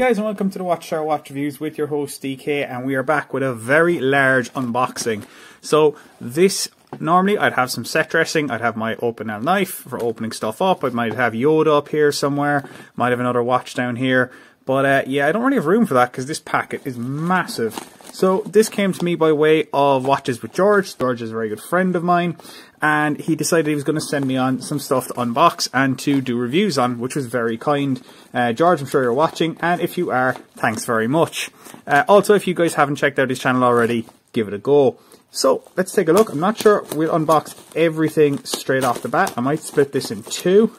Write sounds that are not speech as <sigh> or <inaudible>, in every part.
guys and welcome to the Watch Watchtower Watch Reviews with your host DK and we are back with a very large unboxing. So this, normally I'd have some set dressing, I'd have my Opinel knife for opening stuff up, I might have Yoda up here somewhere, might have another watch down here, but uh, yeah I don't really have room for that because this packet is massive. So this came to me by way of Watches with George. George is a very good friend of mine and he decided he was going to send me on some stuff to unbox and to do reviews on, which was very kind. Uh, George, I'm sure you're watching and if you are, thanks very much. Uh, also, if you guys haven't checked out his channel already, give it a go. So, let's take a look. I'm not sure we'll unbox everything straight off the bat. I might split this in two.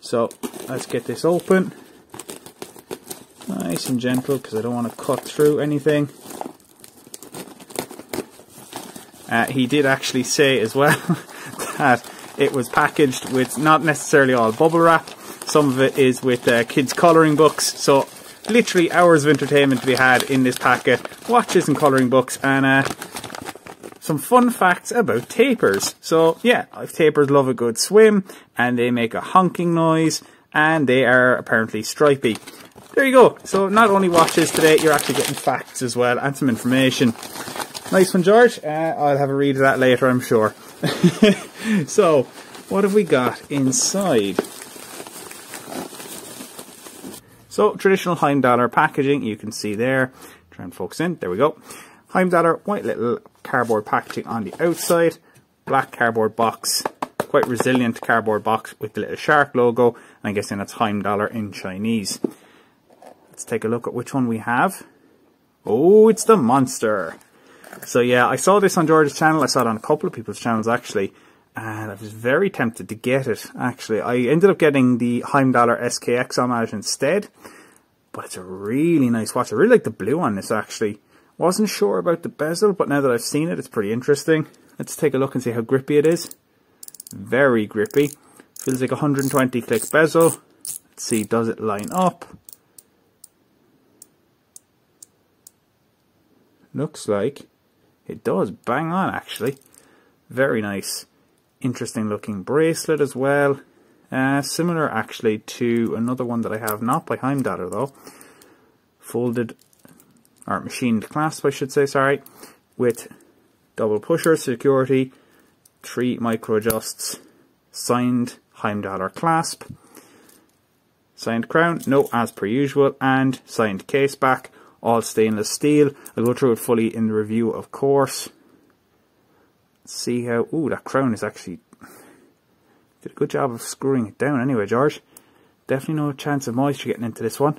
So, let's get this open. Nice and gentle because I don't want to cut through anything. Uh, he did actually say as well <laughs> that it was packaged with not necessarily all bubble wrap. Some of it is with uh, kids' colouring books. So literally hours of entertainment to be had in this packet. Watches and colouring books and uh, some fun facts about tapirs. So yeah, tapirs love a good swim and they make a honking noise and they are apparently stripy. There you go. So not only watches today, you're actually getting facts as well and some information. Nice one, George. Uh, I'll have a read of that later, I'm sure. <laughs> so, what have we got inside? So, traditional Heimdallr packaging, you can see there. Try and focus in. There we go. Heimdallr, white little cardboard packaging on the outside. Black cardboard box. Quite resilient cardboard box with the little shark logo. And I'm guessing that's Heimdallr in Chinese. Let's take a look at which one we have. Oh, it's the monster. So yeah, I saw this on George's channel. I saw it on a couple of people's channels actually. And I was very tempted to get it, actually. I ended up getting the Heimdallr SKX homage instead. But it's a really nice watch. I really like the blue on this, actually. Wasn't sure about the bezel, but now that I've seen it, it's pretty interesting. Let's take a look and see how grippy it is. Very grippy. Feels like 120 click bezel. Let's see, does it line up? Looks like it does, bang on actually. Very nice. Interesting looking bracelet as well. Uh, similar actually to another one that I have, not by Heimdallr though. Folded, or machined clasp I should say, sorry. With double pusher, security, three micro adjusts, signed Heimdallr clasp. Signed crown, no as per usual, and signed case back all stainless steel. I'll go through it fully in the review, of course. see how... Ooh, that crown is actually... Did a good job of screwing it down anyway, George. Definitely no chance of moisture getting into this one.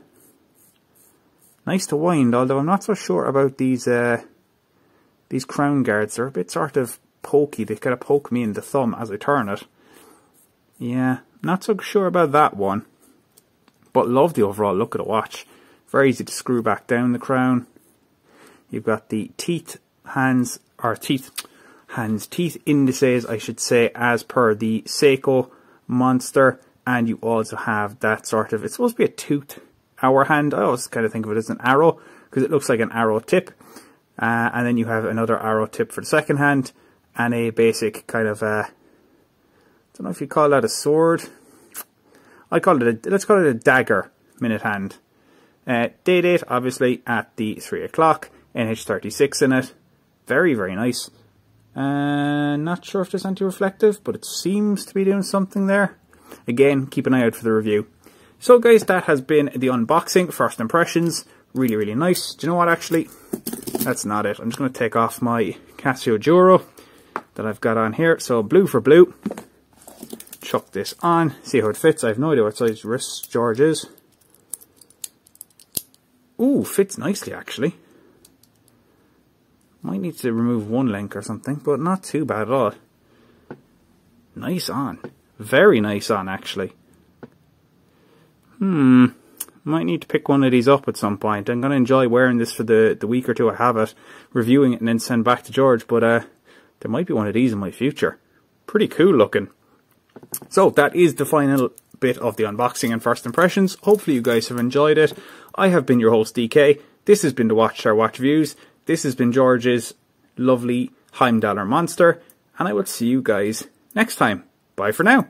Nice to wind, although I'm not so sure about these uh, these crown guards. They're a bit sort of pokey. They kind of poke me in the thumb as I turn it. Yeah, not so sure about that one. But love the overall look of the watch. Very easy to screw back down the crown. You've got the teeth, hands, or teeth, hands, teeth indices, I should say, as per the Seiko monster. And you also have that sort of, it's supposed to be a tooth hour hand. I always kind of think of it as an arrow because it looks like an arrow tip. Uh, and then you have another arrow tip for the second hand and a basic kind of, uh, I don't know if you call that a sword. I call it a, let's call it a dagger minute hand. Uh, day date, obviously, at the 3 o'clock. NH36 in it. Very, very nice. Uh, not sure if it's anti-reflective, but it seems to be doing something there. Again, keep an eye out for the review. So guys, that has been the unboxing, first impressions. Really, really nice. Do you know what, actually? That's not it. I'm just going to take off my Casio Duro that I've got on here. So, blue for blue. Chuck this on, see how it fits. I have no idea what size wrist George is. Ooh, fits nicely actually. Might need to remove one link or something, but not too bad at all. Nice on. Very nice on, actually. Hmm. Might need to pick one of these up at some point. I'm going to enjoy wearing this for the, the week or two I have it, reviewing it and then send back to George, but uh, there might be one of these in my future. Pretty cool looking. So, that is the final bit of the unboxing and first impressions. Hopefully you guys have enjoyed it. I have been your host DK. This has been the Watchtower Watch Views. This has been George's lovely Heimdallr monster. And I will see you guys next time. Bye for now.